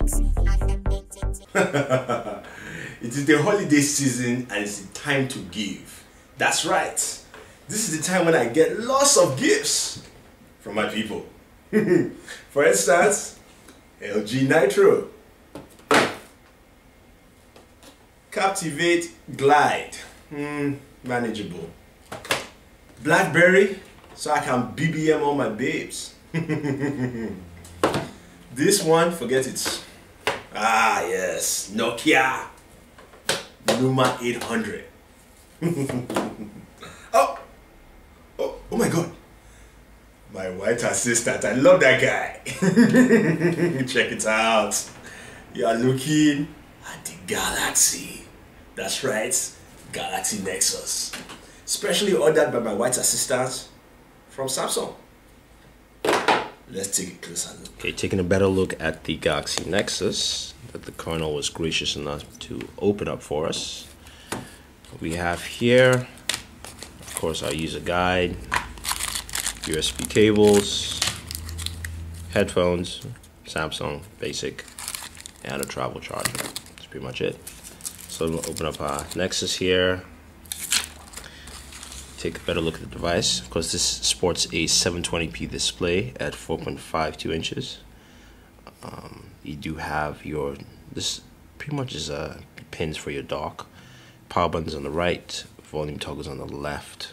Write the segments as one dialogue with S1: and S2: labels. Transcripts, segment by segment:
S1: it is the holiday season and it's the time to give. That's right. This is the time when I get lots of gifts from my people. For instance, LG Nitro. Captivate Glide. Hmm, manageable. Blackberry, so I can BBM all my babes. this one, forget it. Ah, yes, Nokia Lumia 800. oh, oh, oh my god. My white assistant, I love that guy. Check it out. You are looking at the Galaxy. That's right, Galaxy Nexus. Specially ordered by my white assistant from Samsung. Let's take a closer look.
S2: Okay, taking a better look at the Galaxy Nexus that the Colonel was gracious enough to open up for us. We have here, of course, our user guide, USB cables, headphones, Samsung basic, and a travel charger. That's pretty much it. So we'll open up our Nexus here. Take a better look at the device. Of course, this sports a 720p display at 4.52 inches. Um, you do have your this pretty much is uh, pins for your dock. Power buttons on the right, volume toggles on the left.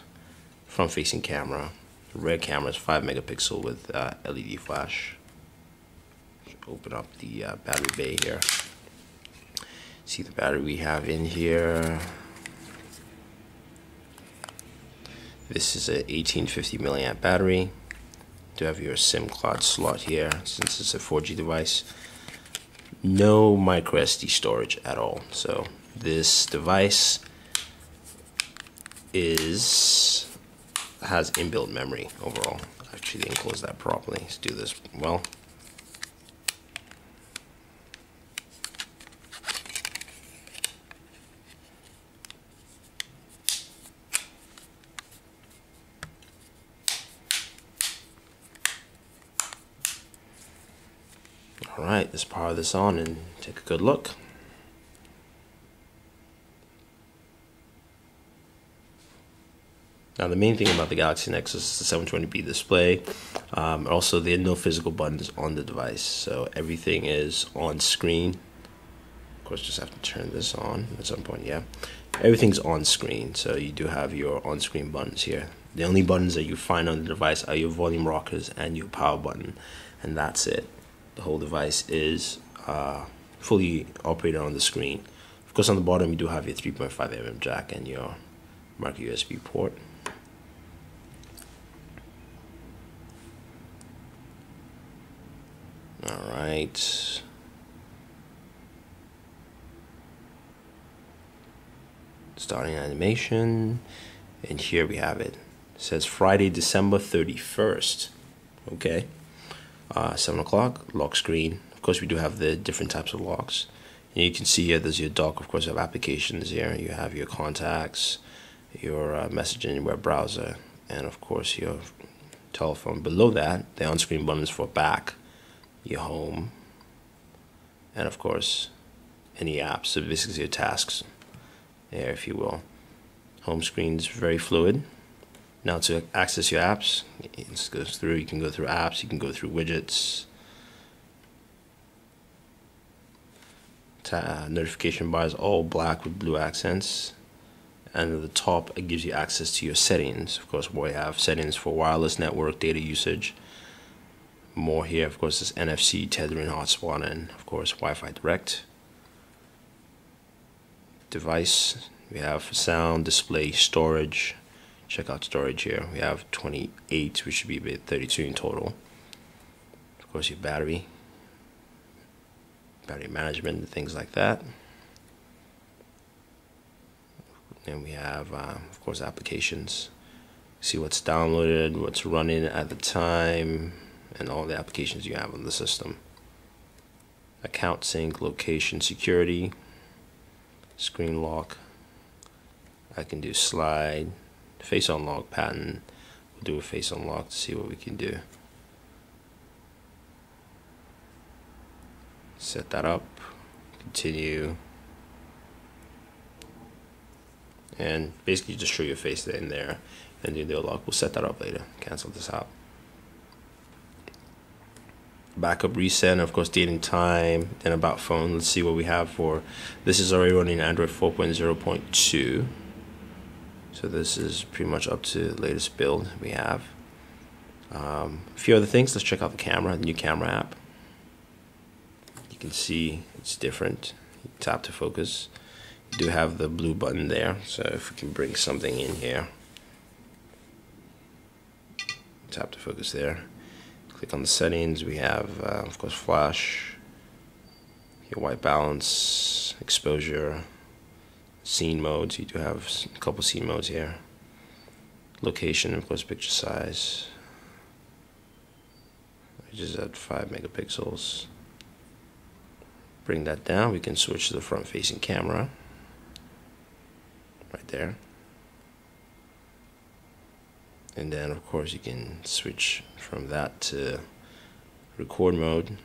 S2: Front facing camera. The rear camera is 5 megapixel with uh, LED flash. Open up the uh, battery bay here see the battery we have in here this is a 1850 milliamp battery. Do have your SIM card slot here since it's a 4G device. No micro SD storage at all. So this device is has inbuilt memory overall. Actually didn't close that properly. Let's do this. Well Alright, let's power this on and take a good look. Now the main thing about the Galaxy Nexus is the 720p display. Um, also, there are no physical buttons on the device, so everything is on screen. Of course, just have to turn this on at some point. Yeah, everything's on screen, so you do have your on-screen buttons here. The only buttons that you find on the device are your volume rockers and your power button, and that's it the whole device is uh, fully operated on the screen. Of course, on the bottom you do have your 3.5 mm jack and your micro USB port. All right. Starting animation, and here we have it. It says Friday, December 31st. Okay uh, 7 o'clock, lock screen. Of course, we do have the different types of locks. And you can see here, there's your dock. Of course, you have applications here. You have your contacts, your uh, messaging web browser, and of course, your telephone. Below that, the on-screen buttons for back, your home, and of course, any apps. So basically, your tasks there, if you will. Home screen is very fluid. Now to access your apps, it goes through. You can go through apps. You can go through widgets. Ta uh, notification bars all black with blue accents. And at the top, it gives you access to your settings. Of course, we have settings for wireless network data usage. More here, of course, is NFC, tethering, hotspot, and of course, Wi-Fi Direct. Device, we have sound, display, storage, check out storage here. We have 28, which should be about 32 in total. Of course, your battery, battery management, and things like that. And we have, uh, of course, applications. See what's downloaded, what's running at the time, and all the applications you have on the system. Account sync, location security, screen lock. I can do slide, face unlock pattern. We'll do a face unlock to see what we can do. set that up. Continue. And basically just show your face in there. And do the lock we'll set that up later. Cancel this out. Backup reset and of course date and time then about phone. Let's see what we have for this is already running android 4.0.2 so this is pretty much up to the latest build we have. Um, a few other things. Let's check out the camera the new camera app. You can see it's different. Tap to focus. You do have the blue button there so if we can bring something in here. Tap to focus there. Click on the settings. We have uh, of course flash your white balance exposure scene modes. You do have a couple scene modes here. Location of course picture size. Which is at 5 megapixels. Bring that down. We can switch to the front facing camera. Right there. And then of course you can switch from that to record mode.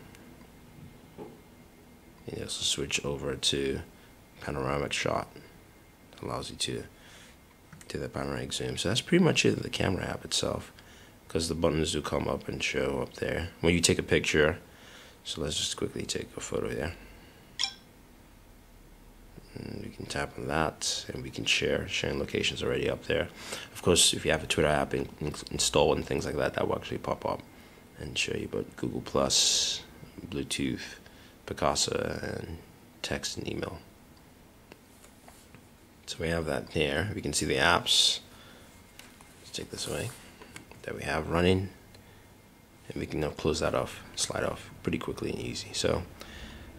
S2: And also switch over to panoramic shot allows you to do the panoramic zoom. So that's pretty much it the camera app itself because the buttons do come up and show up there. When you take a picture so let's just quickly take a photo there and we can tap on that and we can share sharing locations already up there. Of course if you have a twitter app in, in, installed and things like that that will actually pop up and show you. About google plus bluetooth picasa and text and email so we have that there we can see the apps let's take this away that we have running and we can now close that off slide off pretty quickly and easy so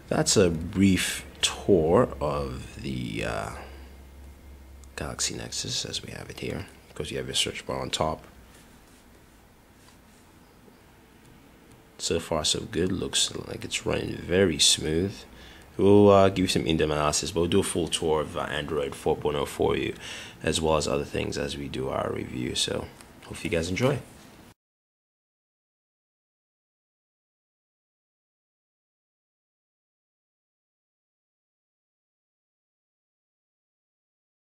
S2: that's a brief tour of the uh, Galaxy Nexus as we have it here. Because you have your search bar on top. So far, so good. Looks like it's running very smooth. We'll uh, give you some in-depth analysis, but we'll do a full tour of uh, Android 4.0 for you, as well as other things as we do our review. So, hope you guys enjoy.